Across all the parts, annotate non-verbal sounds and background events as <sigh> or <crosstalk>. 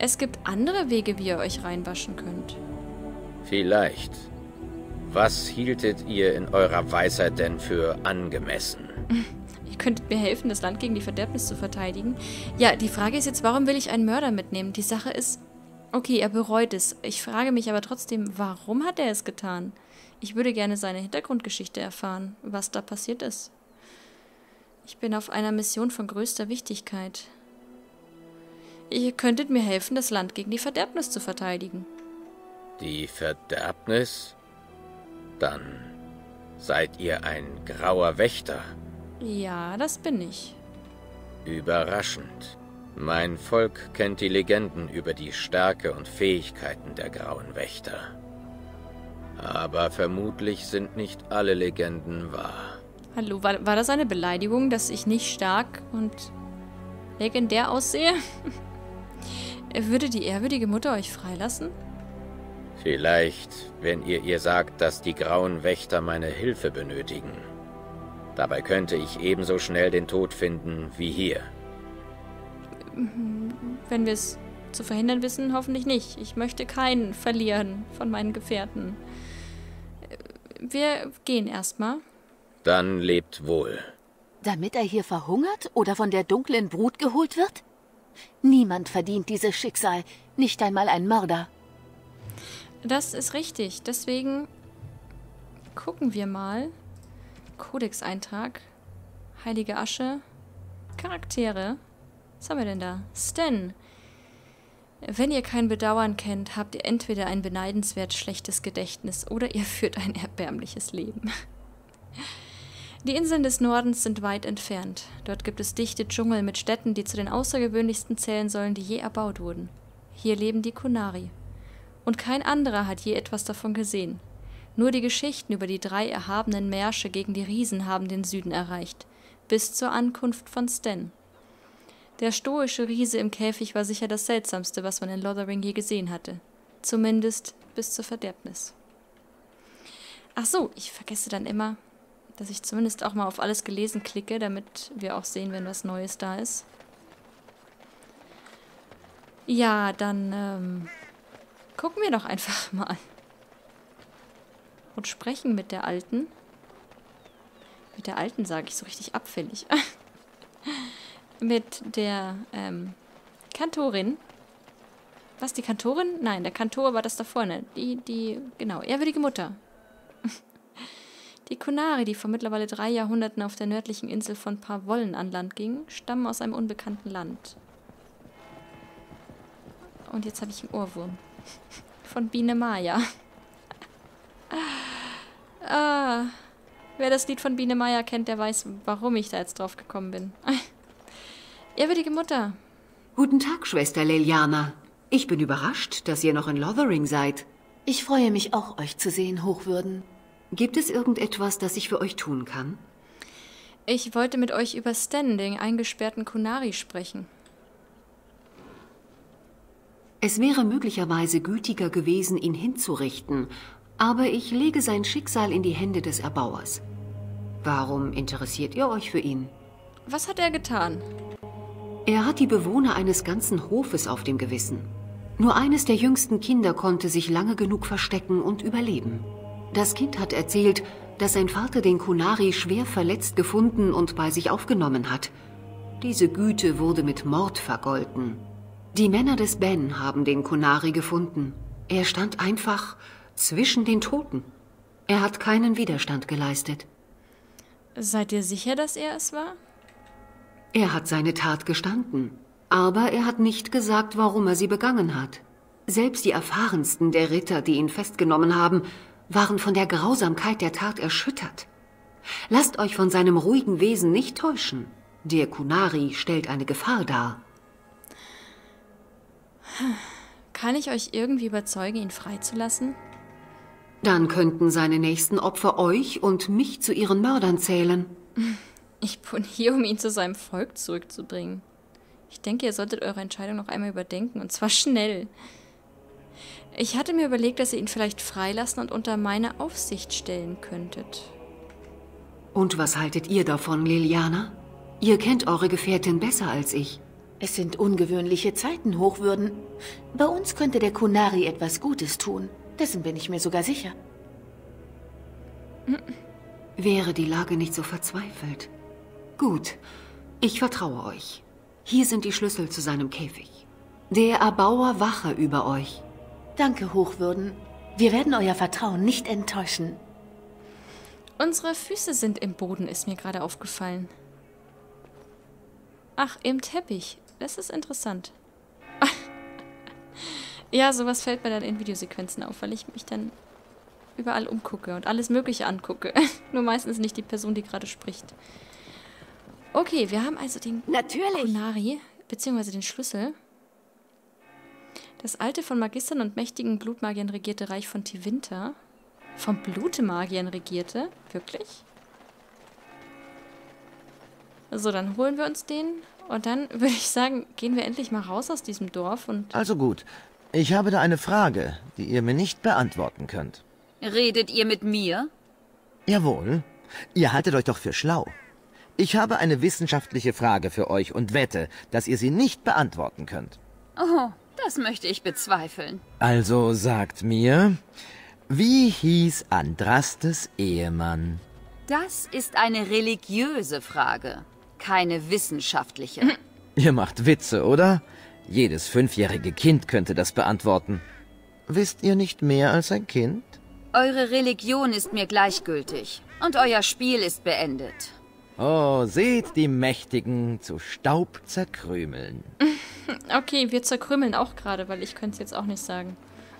Es gibt andere Wege, wie ihr euch reinwaschen könnt. Vielleicht. Was hieltet ihr in eurer Weisheit denn für angemessen? <laughs> Ihr könntet mir helfen, das Land gegen die Verderbnis zu verteidigen. Ja, die Frage ist jetzt, warum will ich einen Mörder mitnehmen? Die Sache ist, okay, er bereut es. Ich frage mich aber trotzdem, warum hat er es getan? Ich würde gerne seine Hintergrundgeschichte erfahren, was da passiert ist. Ich bin auf einer Mission von größter Wichtigkeit. Ihr könntet mir helfen, das Land gegen die Verderbnis zu verteidigen. Die Verderbnis? Dann seid ihr ein grauer Wächter. Ja, das bin ich. Überraschend. Mein Volk kennt die Legenden über die Stärke und Fähigkeiten der grauen Wächter. Aber vermutlich sind nicht alle Legenden wahr. Hallo, war, war das eine Beleidigung, dass ich nicht stark und legendär aussehe? <laughs> Würde die ehrwürdige Mutter euch freilassen? Vielleicht, wenn ihr ihr sagt, dass die grauen Wächter meine Hilfe benötigen. Dabei könnte ich ebenso schnell den Tod finden wie hier. Wenn wir es zu verhindern wissen, hoffentlich nicht. Ich möchte keinen verlieren von meinen Gefährten. Wir gehen erstmal. Dann lebt wohl. Damit er hier verhungert oder von der dunklen Brut geholt wird? Niemand verdient dieses Schicksal, nicht einmal ein Mörder. Das ist richtig. Deswegen gucken wir mal. Kodexeintrag. Heilige Asche. Charaktere. Was haben wir denn da? Stan. Wenn ihr kein Bedauern kennt, habt ihr entweder ein beneidenswert schlechtes Gedächtnis oder ihr führt ein erbärmliches Leben. <laughs> Die Inseln des Nordens sind weit entfernt. Dort gibt es dichte Dschungel mit Städten, die zu den außergewöhnlichsten zählen sollen, die je erbaut wurden. Hier leben die Kunari. Und kein anderer hat je etwas davon gesehen. Nur die Geschichten über die drei erhabenen Märsche gegen die Riesen haben den Süden erreicht, bis zur Ankunft von Sten. Der stoische Riese im Käfig war sicher das Seltsamste, was man in Lothering je gesehen hatte. Zumindest bis zur Verderbnis. Ach so, ich vergesse dann immer, dass ich zumindest auch mal auf alles gelesen klicke, damit wir auch sehen, wenn was Neues da ist. Ja, dann ähm, gucken wir doch einfach <laughs> mal. Und sprechen mit der Alten. Mit der Alten sage ich so richtig abfällig. <laughs> mit der ähm, Kantorin. Was, die Kantorin? Nein, der Kantor war das da vorne. Die, die, genau, ehrwürdige Mutter. Die Kunari, die vor mittlerweile drei Jahrhunderten auf der nördlichen Insel von Parwollen an Land gingen, stammen aus einem unbekannten Land. Und jetzt habe ich einen Ohrwurm. <laughs> Von Biene Maya. <laughs> ah, wer das Lied von Biene Maya kennt, der weiß, warum ich da jetzt drauf gekommen bin. <laughs> Ehrwürdige Mutter. Guten Tag, Schwester Liliana. Ich bin überrascht, dass ihr noch in Lothering seid. Ich freue mich auch, euch zu sehen, Hochwürden. Gibt es irgendetwas, das ich für euch tun kann? Ich wollte mit euch über Stan, den eingesperrten Kunari, sprechen. Es wäre möglicherweise gütiger gewesen, ihn hinzurichten, aber ich lege sein Schicksal in die Hände des Erbauers. Warum interessiert ihr euch für ihn? Was hat er getan? Er hat die Bewohner eines ganzen Hofes auf dem Gewissen. Nur eines der jüngsten Kinder konnte sich lange genug verstecken und überleben. Das Kind hat erzählt, dass sein Vater den Kunari schwer verletzt gefunden und bei sich aufgenommen hat. Diese Güte wurde mit Mord vergolten. Die Männer des Ben haben den Kunari gefunden. Er stand einfach zwischen den Toten. Er hat keinen Widerstand geleistet. Seid ihr sicher, dass er es war? Er hat seine Tat gestanden, aber er hat nicht gesagt, warum er sie begangen hat. Selbst die erfahrensten der Ritter, die ihn festgenommen haben, waren von der Grausamkeit der Tat erschüttert. Lasst euch von seinem ruhigen Wesen nicht täuschen. Der Kunari stellt eine Gefahr dar. Kann ich euch irgendwie überzeugen, ihn freizulassen? Dann könnten seine nächsten Opfer euch und mich zu ihren Mördern zählen. <laughs> Ich bin hier, um ihn zu seinem Volk zurückzubringen. Ich denke, ihr solltet eure Entscheidung noch einmal überdenken, und zwar schnell. Ich hatte mir überlegt, dass ihr ihn vielleicht freilassen und unter meine Aufsicht stellen könntet. Und was haltet ihr davon, Liliana? Ihr kennt eure Gefährtin besser als ich. Es sind ungewöhnliche Zeiten, Hochwürden. Bei uns könnte der Kunari etwas Gutes tun. Dessen bin ich mir sogar sicher. Wäre die Lage nicht so verzweifelt. Gut, ich vertraue euch. Hier sind die Schlüssel zu seinem Käfig. Der Erbauer wache über euch. Danke, Hochwürden. Wir werden euer Vertrauen nicht enttäuschen. Unsere Füße sind im Boden, ist mir gerade aufgefallen. Ach, im Teppich. Das ist interessant. <laughs> ja, sowas fällt mir dann in Videosequenzen auf, weil ich mich dann überall umgucke und alles Mögliche angucke. <laughs> Nur meistens nicht die Person, die gerade spricht. Okay, wir haben also den Natürlich. Kunari, beziehungsweise den Schlüssel. Das alte von Magistern und mächtigen Blutmagiern regierte Reich von Tivinter. Vom Blutemagiern regierte? Wirklich? So, dann holen wir uns den. Und dann <laughs> würde ich sagen, gehen wir endlich mal raus aus diesem Dorf und. Also gut. Ich habe da eine Frage, die ihr mir nicht beantworten könnt. Redet ihr mit mir? Jawohl. Ihr haltet euch doch für schlau. Ich habe eine wissenschaftliche Frage für euch und wette, dass ihr sie nicht beantworten könnt. Oh, das möchte ich bezweifeln. Also sagt mir, wie hieß Andrastes Ehemann? Das ist eine religiöse Frage, keine wissenschaftliche. Ihr macht Witze, oder? Jedes fünfjährige Kind könnte das beantworten. Wisst ihr nicht mehr als ein Kind? Eure Religion ist mir gleichgültig und euer Spiel ist beendet. Oh, seht die Mächtigen zu Staub zerkrümeln. <laughs> Okay, wir zerkrümmeln auch gerade, weil ich könnte es jetzt auch nicht sagen.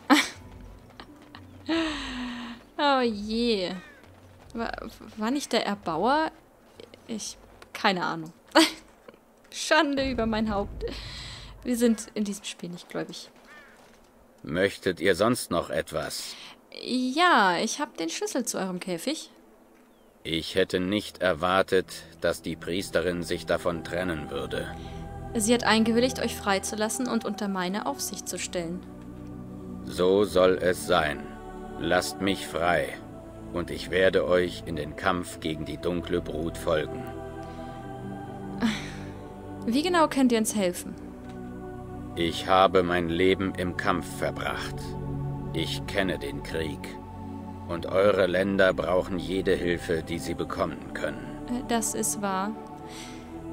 <laughs> oh je. War, war nicht der Erbauer? Ich. Keine Ahnung. <laughs> Schande über mein Haupt. Wir sind in diesem Spiel nicht gläubig. Möchtet ihr sonst noch etwas? Ja, ich habe den Schlüssel zu eurem Käfig. Ich hätte nicht erwartet, dass die Priesterin sich davon trennen würde. Sie hat eingewilligt, euch freizulassen und unter meine Aufsicht zu stellen. So soll es sein. Lasst mich frei, und ich werde euch in den Kampf gegen die dunkle Brut folgen. Wie genau könnt ihr uns helfen? Ich habe mein Leben im Kampf verbracht. Ich kenne den Krieg. Und eure Länder brauchen jede Hilfe, die sie bekommen können. Äh, Das ist wahr.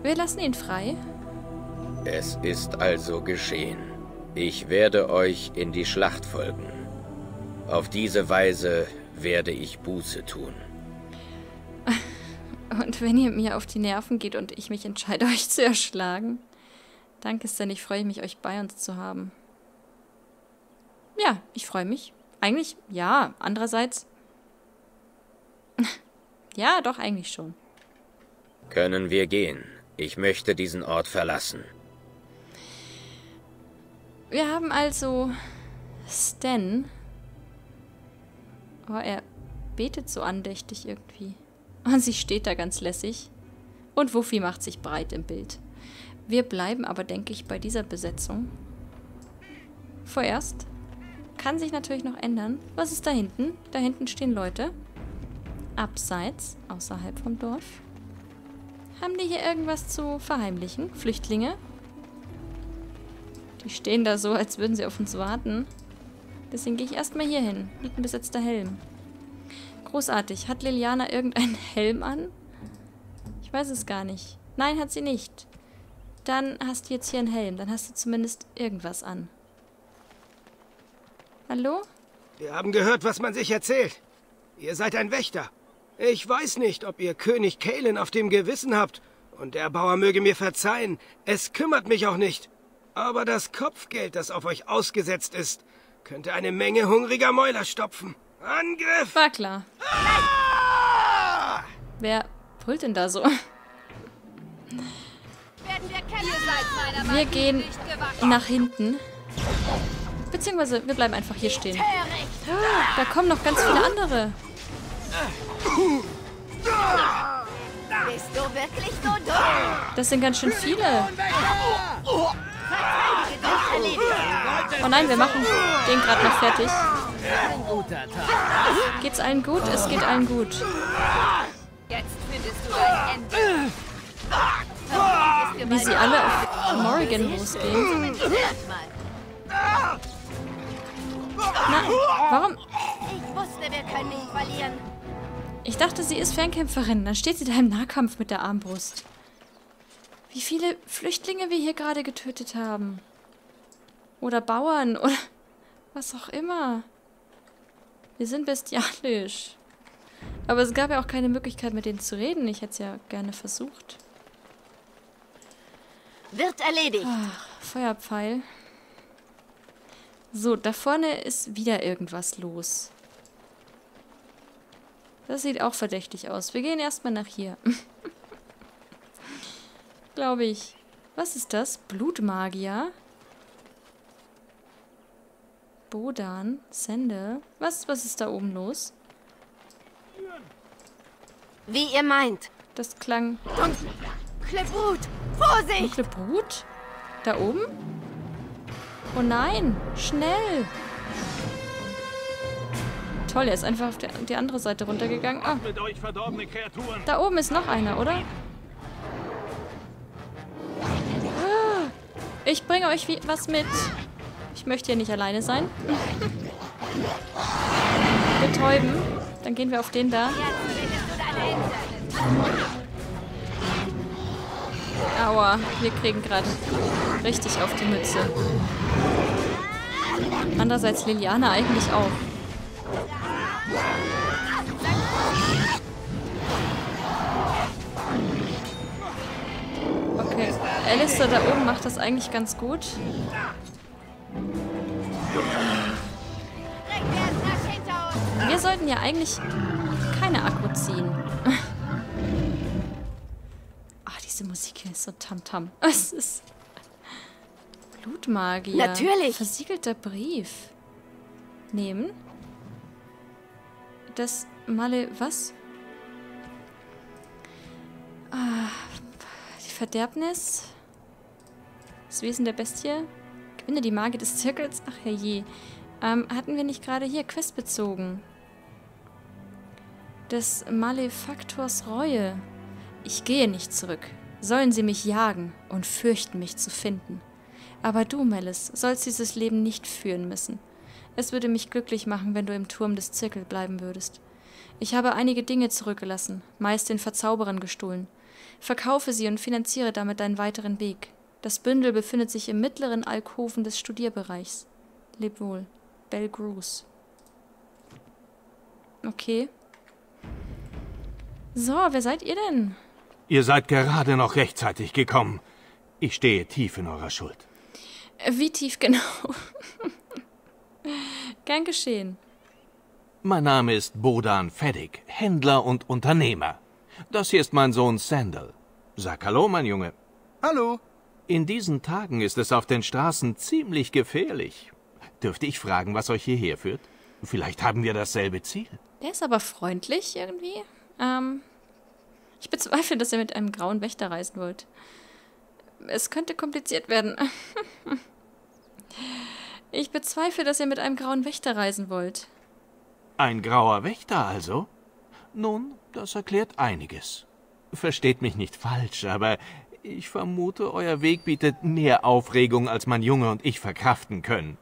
Wir lassen ihn frei. Es ist also geschehen. Ich werde euch in die Schlacht folgen. Auf diese Weise werde ich Buße tun. <laughs> Und wenn ihr mir auf die Nerven geht und ich mich entscheide, <laughs> euch zu erschlagen. Danke, Stan. Ich freue mich, euch bei uns zu haben. Ja, ich freue mich. Eigentlich, ja. Andererseits. <laughs> ja, doch, eigentlich schon. Können wir gehen? Ich möchte diesen Ort verlassen. Wir haben also Stan. Oh, er betet so andächtig irgendwie. Und sie steht da ganz lässig. Und Wuffi macht sich breit im Bild. Wir bleiben aber, denke ich, bei dieser Besetzung. Vorerst. Kann sich natürlich noch ändern. Was ist da hinten? Da hinten stehen Leute. Abseits, außerhalb vom Dorf. Haben die hier irgendwas zu verheimlichen? Flüchtlinge? Die stehen da so, als würden sie auf uns warten. Deswegen gehe ich erstmal hier hin. Liegt ein besetzter Helm. Großartig. Hat Liliana irgendeinen <laughs> Helm an? Ich weiß es gar nicht. Nein, hat sie nicht. Dann hast du jetzt hier einen Helm. Dann hast du zumindest irgendwas an. Hallo? Wir haben gehört, was man sich erzählt. Ihr seid ein Wächter. Ich weiß nicht, ob ihr König Kalen auf dem Gewissen habt. Und der Bauer möge mir verzeihen. Es kümmert mich auch nicht. Aber das Kopfgeld, das auf euch ausgesetzt ist, könnte eine Menge hungriger Mäuler stopfen. Angriff! War klar. Ah! Wer pullt denn da so? Wir gehen nach hinten. Beziehungsweise, wir bleiben einfach hier stehen. Da kommen noch ganz viele andere. Bist du wirklich so dumm? Das sind ganz schön viele. Oh nein, wir machen den gerade noch fertig. Geht's allen gut? Es geht allen gut. Jetzt findest du dein Ende. wie sie alle auf Morrigan losgehen. Na, warum? Ich wusste, wir können nicht verlieren. Ich dachte, sie ist Fernkämpferin. Dann steht sie da im Nahkampf mit der Armbrust. Wie viele Flüchtlinge wir hier gerade getötet haben. Oder Bauern <laughs> oder was auch immer. Wir sind bestialisch. Aber es gab ja auch keine Möglichkeit, mit denen zu reden. Ich hätte es ja gerne versucht. Wird erledigt. Ach, Feuerpfeil. So, da vorne ist wieder irgendwas los. Das sieht auch verdächtig aus. Wir gehen erstmal nach hier. <laughs> Glaube ich. Was ist das? Blutmagier? Bodan? Sende? Was, was ist da oben los? Wie ihr meint. Das klang... Klebrut, Vorsicht! Dunkle Brut? Da oben? Oh nein! Schnell! Toll, er ist einfach auf der, die andere Seite runtergegangen. Ah, da oben ist noch einer, oder? Ah, Ich bringe euch wie, was mit. Ich möchte hier nicht alleine sein. Betäuben. Dann gehen wir auf den da. Aua, wir kriegen gerade richtig auf die Mütze. Andererseits Liliana eigentlich auch. Okay, Alistair da oben macht das eigentlich ganz gut. Wir sollten ja eigentlich keine Akku ziehen. <laughs> Diese Musik hier ist so tamtam. -tam. <laughs> Es ist Blutmagier. Natürlich. Versiegelter Brief. Nehmen. Das Male... Was? Ah, die Verderbnis. Das Wesen der Bestie. Gewinne die Magie des Zirkels. Ach herrje. Ähm, hatten wir nicht gerade hier Quest bezogen? Des Malefaktors Reue. Ich gehe nicht zurück. Sollen sie mich jagen und fürchten, mich zu finden. Aber du, Melis, sollst dieses Leben nicht führen müssen. Es würde mich glücklich machen, wenn du im Turm des Zirkel bleiben würdest. Ich habe einige Dinge zurückgelassen, meist den Verzauberern gestohlen. Verkaufe sie und finanziere damit deinen weiteren Weg. Das Bündel befindet sich im mittleren Alkoven des Studierbereichs. Leb wohl. Bell Gruß. Okay. So, wer seid ihr denn? Ihr seid gerade noch rechtzeitig gekommen. Ich stehe tief in eurer Schuld. Äh, Wie tief genau? <laughs> Gern geschehen. Mein Name ist Bodan Feddig, Händler und Unternehmer. Das hier ist mein Sohn Sandal. Sag Hallo, mein Junge. Hallo. In diesen Tagen ist es auf den Straßen ziemlich gefährlich. Dürfte ich fragen, was euch hierher führt? Vielleicht haben wir dasselbe Ziel. Der ist aber freundlich irgendwie. Ähm, ich bezweifle, dass ihr mit einem grauen Wächter reisen wollt. Es könnte kompliziert werden. <laughs> ich bezweifle, dass ihr mit einem grauen Wächter reisen wollt. Ein grauer Wächter also? Nun, das erklärt einiges. Versteht mich nicht falsch, aber ich vermute, euer Weg bietet mehr Aufregung, als mein Junge und ich verkraften können.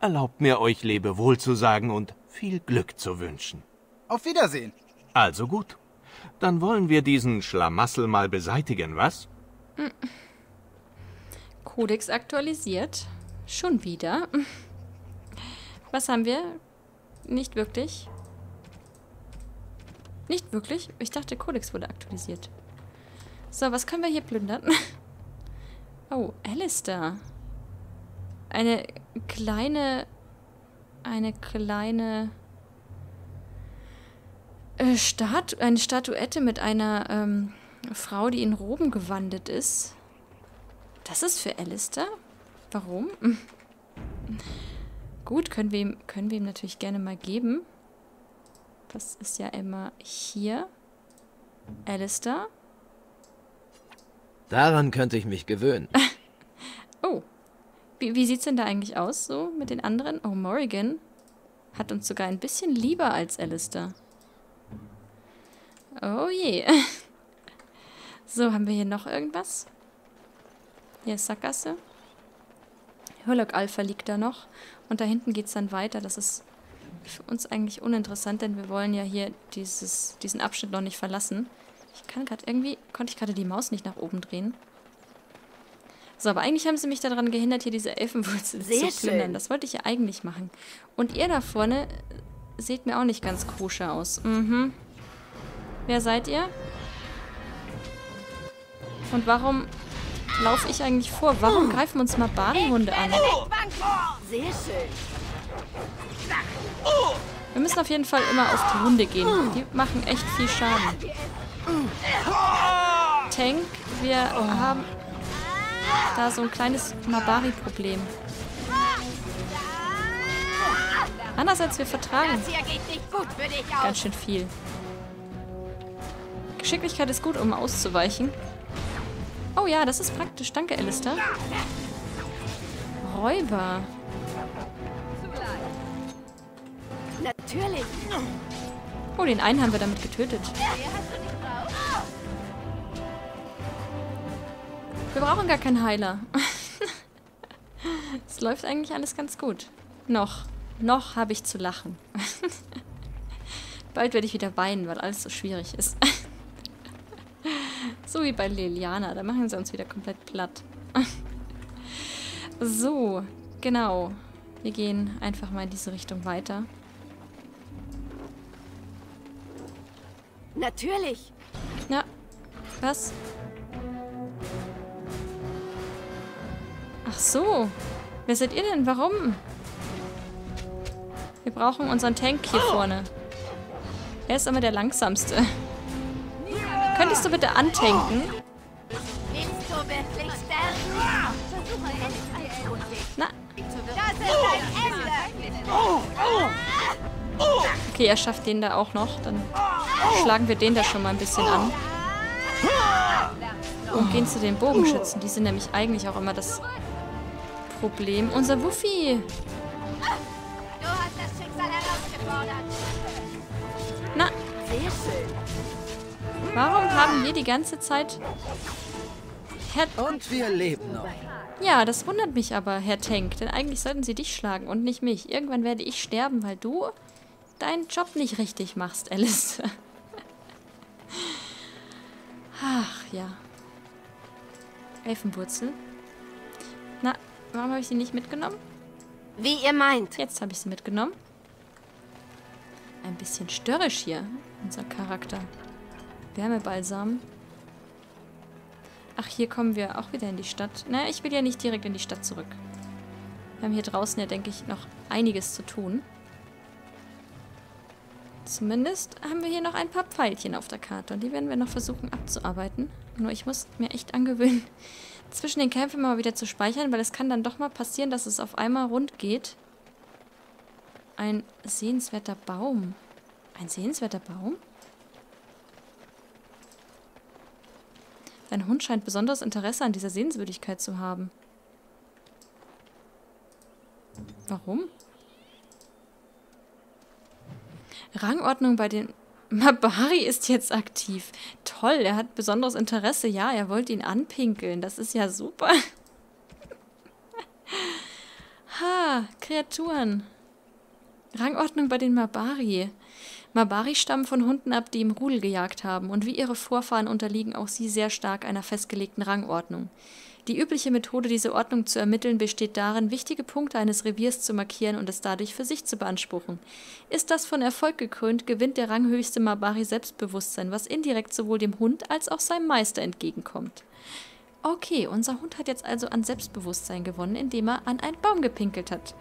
Erlaubt mir, euch Lebewohl zu sagen und viel Glück zu wünschen. Auf Wiedersehen. Also gut. Dann wollen wir diesen Schlamassel mal beseitigen, was? Kodex aktualisiert. Schon wieder. Was haben wir? Nicht wirklich. Nicht wirklich? Ich dachte, Kodex wurde aktualisiert. So, was können wir hier plündern? <laughs> Oh, Alistair. Eine kleine... Eine kleine... Äh, Statu eine Statuette mit einer ähm, Frau, die in Roben gewandet ist. Das ist für Alistair? Warum? Gut, können wir, ihm, können wir ihm natürlich gerne mal geben. Das ist ja immer hier. Alistair. Daran könnte ich mich gewöhnen. <laughs> Oh. Wie, wie sieht's denn da eigentlich aus, so mit den anderen? Oh, Morrigan hat uns sogar ein bisschen lieber als Alistair. Oh je. <laughs> So, haben wir hier noch irgendwas? Hier ist Sackgasse. Hurlock Alpha liegt da noch. Und da hinten geht es dann weiter. Das ist für uns eigentlich uninteressant, denn wir wollen ja hier dieses, diesen Abschnitt noch nicht verlassen. Ich kann gerade irgendwie, konnte ich gerade die Maus nicht nach oben drehen. So, aber eigentlich haben sie mich daran gehindert, hier diese Elfenwurzel Sehr zu plündern. schön. Das wollte ich ja eigentlich machen. Und ihr da vorne äh, seht mir auch nicht ganz koscher aus. Mhm. Wer seid ihr? Und warum laufe ich eigentlich vor? Warum greifen uns mal Bari-Hunde an? Sehr schön. Wir müssen auf jeden Fall immer auf die Hunde gehen. Die machen echt viel Schaden. Tank, wir haben da so ein kleines Mabari-Problem. Anders als wir vertragen. Ganz schön viel. Geschicklichkeit ist gut, um auszuweichen. Oh ja, das ist praktisch. Danke, Alistair. Räuber. Natürlich. Oh, den einen haben wir damit getötet. Wir brauchen gar keinen Heiler. <laughs> Es läuft eigentlich alles ganz gut. Noch. Noch habe ich zu lachen. <laughs> Bald werde ich wieder weinen, weil alles so schwierig ist. So wie bei Liliana. Da machen sie uns wieder komplett platt. <laughs> so, genau. Wir gehen einfach mal in diese Richtung weiter. Natürlich. Ja. Was? Ach so. Wer seid ihr denn? Warum? Wir brauchen unseren Tank hier vorne. Er ist immer der langsamste. Könntest du bitte antanken? Na, okay, er schafft den da auch noch. Dann schlagen wir den da schon mal ein bisschen an. Und gehen zu den Bogenschützen. Die sind nämlich eigentlich auch immer das Problem. Unser Wuffi. Na, Sehr. Warum haben wir die ganze Zeit... Herr Und wir leben noch. Ja, das wundert mich aber, Herr Tank, denn eigentlich sollten sie dich schlagen und nicht mich. Irgendwann werde ich sterben, weil du deinen Job nicht richtig machst, Alice. <laughs> Ach, ja. Elfenwurzel. Na, warum habe ich sie nicht mitgenommen? Wie ihr meint. Jetzt habe ich sie mitgenommen. Ein bisschen störrisch hier, unser Charakter. Wärmebalsam. Ach, hier kommen wir auch wieder in die Stadt. Na, ich will ja nicht direkt in die Stadt zurück. Wir haben hier draußen ja, denke ich, noch einiges zu tun. Zumindest haben wir hier noch ein paar Pfeilchen auf der Karte und die werden wir noch versuchen abzuarbeiten. Nur ich muss mir echt angewöhnen, <laughs> zwischen den Kämpfen mal wieder zu speichern, weil es kann dann doch mal passieren, dass es auf einmal rund geht. Ein sehenswerter Baum. Ein sehenswerter Baum? Dein Hund scheint besonderes Interesse an dieser Sehenswürdigkeit zu haben. Warum? Rangordnung bei den <laughs> Mabari ist jetzt aktiv. Toll, er hat besonderes Interesse. Ja, er wollte ihn anpinkeln. Das ist ja super. <laughs> ha, Kreaturen. Rangordnung bei den Mabari. Mabari stammen von Hunden ab, die im Rudel gejagt haben, und wie ihre Vorfahren unterliegen auch sie sehr stark einer festgelegten Rangordnung. Die übliche Methode, diese Ordnung zu ermitteln, besteht darin, wichtige Punkte eines Reviers zu markieren und es dadurch für sich zu beanspruchen. Ist das von Erfolg gekrönt, gewinnt der ranghöchste Mabari Selbstbewusstsein, was indirekt sowohl dem Hund als auch seinem Meister entgegenkommt. Okay, unser Hund hat jetzt also an Selbstbewusstsein gewonnen, indem er an einen Baum gepinkelt hat.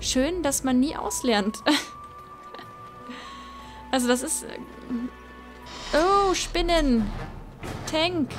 Schön, dass man nie auslernt. <laughs> also das ist... äh, Oh, Spinnen! Tank!